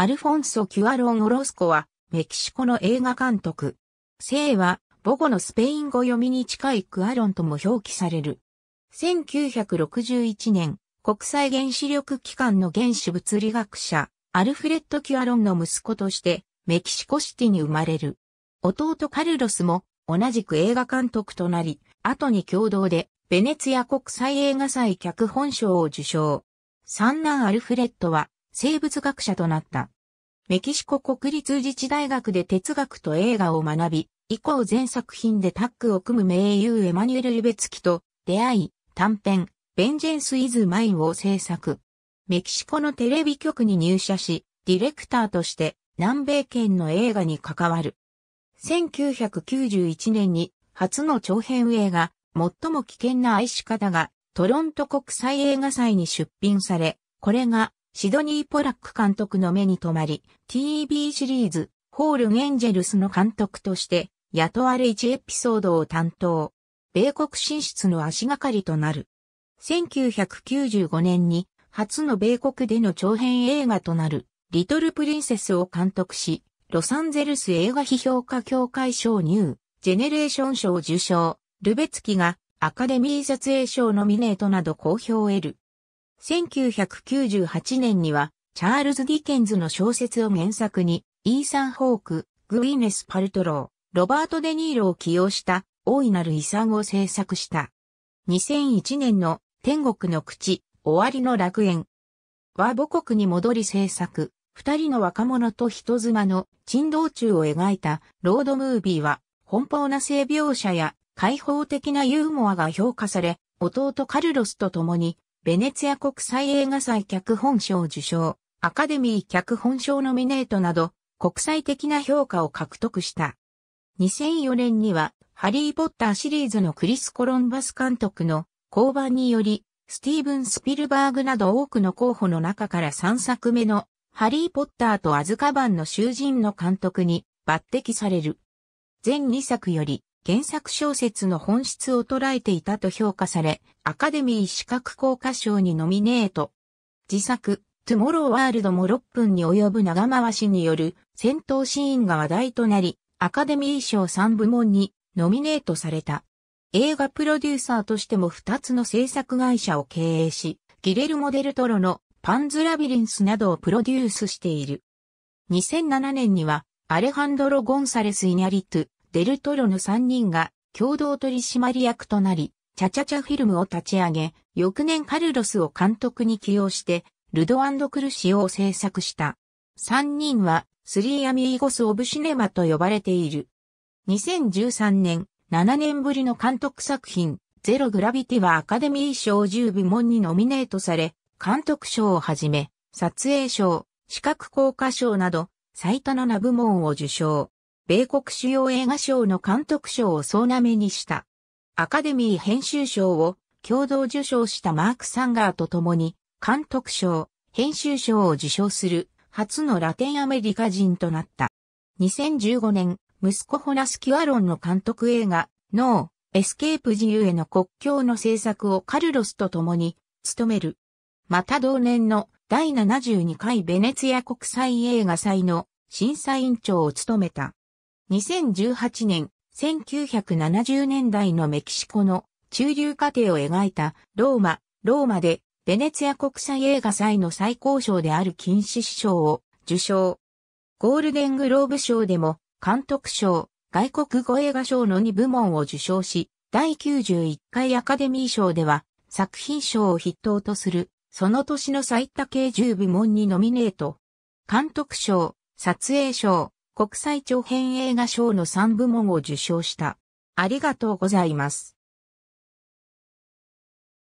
アルフォンソ・キュアロン・オロスコは、メキシコの映画監督。姓は、母語のスペイン語読みに近いクアロンとも表記される。1961年、国際原子力機関の原子物理学者、アルフレッド・キュアロンの息子として、メキシコシティに生まれる。弟カルロスも、同じく映画監督となり、後に共同で、ベネツィア国際映画祭脚本賞を受賞。三男アルフレッドは、生物学者となった。メキシコ国立自治大学で哲学と映画を学び、以降全作品でタッグを組む名優エマニュエル・ルベツキと出会い、短編、ベンジェンス・イズ・マインを制作。メキシコのテレビ局に入社し、ディレクターとして南米圏の映画に関わる。1991年に初の長編映画、最も危険な愛し方がトロント国際映画祭に出品され、これがシドニー・ポラック監督の目に留まり、TV シリーズ、ホール・エンジェルスの監督として、雇われ1エピソードを担当。米国進出の足がかりとなる。1995年に、初の米国での長編映画となる、リトル・プリンセスを監督し、ロサンゼルス映画批評家協会賞ニュー、ジェネレーション賞受賞、ルベツキがアカデミー撮影賞ノミネートなど好評を得る。1998年には、チャールズ・ディケンズの小説を原作に、イーサン・ホーク、グイネス・パルトロー、ロバート・デ・ニーロを起用した大いなる遺産を制作した。2001年の天国の口、終わりの楽園は母国に戻り制作、二人の若者と人妻の珍道中を描いたロードムービーは、奔放な性描写や開放的なユーモアが評価され、弟カルロスと共にベネツィア国際映画祭脚本賞受賞、アカデミー脚本賞ノミネートなど、国際的な評価を獲得した。2004年には、ハリー・ポッターシリーズのクリス・コロンバス監督の交番により、スティーブン・スピルバーグなど多くの候補の中から3作目のハリー・ポッターとアズカバンの囚人の監督に抜擢される。全2作より原作小説の本質を捉えていたと評価され、アカデミー資格効果賞にノミネート。自作、トゥモローワールドも6分に及ぶ長回しによる戦闘シーンが話題となり、アカデミー賞3部門にノミネートされた。映画プロデューサーとしても2つの制作会社を経営し、ギレルモデルトロのパンズラビリンスなどをプロデュースしている。2007年には、アレハンドロ・ゴンサレス・イニャリトゥ、デルトロの3人が共同取締役となり、チャチャチャフィルムを立ち上げ、翌年カルロスを監督に起用して、ルドクルシオを制作した。3人は、スリーアミーゴス・オブ・シネマと呼ばれている。2013年、7年ぶりの監督作品、ゼロ・グラビティはアカデミー賞10部門にノミネートされ、監督賞をはじめ、撮影賞、視覚効果賞など、最多7部門を受賞。米国主要映画賞の監督賞を総なめにした。アカデミー編集賞を共同受賞したマーク・サンガーと共に監督賞、編集賞を受賞する初のラテンアメリカ人となった。2015年、息子ホナス・キュアロンの監督映画、ノー、エスケープ自由への国境の制作をカルロスと共に務める。また同年の第72回ベネツィア国際映画祭の審査委員長を務めた。2018年、1970年代のメキシコの中流家庭を描いたローマ、ローマでベネツィア国際映画祭の最高賞である金獅子賞を受賞。ゴールデングローブ賞でも監督賞、外国語映画賞の2部門を受賞し、第91回アカデミー賞では作品賞を筆頭とするその年の最多計10部門にノミネート。監督賞、撮影賞、国際長編映画賞の3部門を受賞した。ありがとうございます。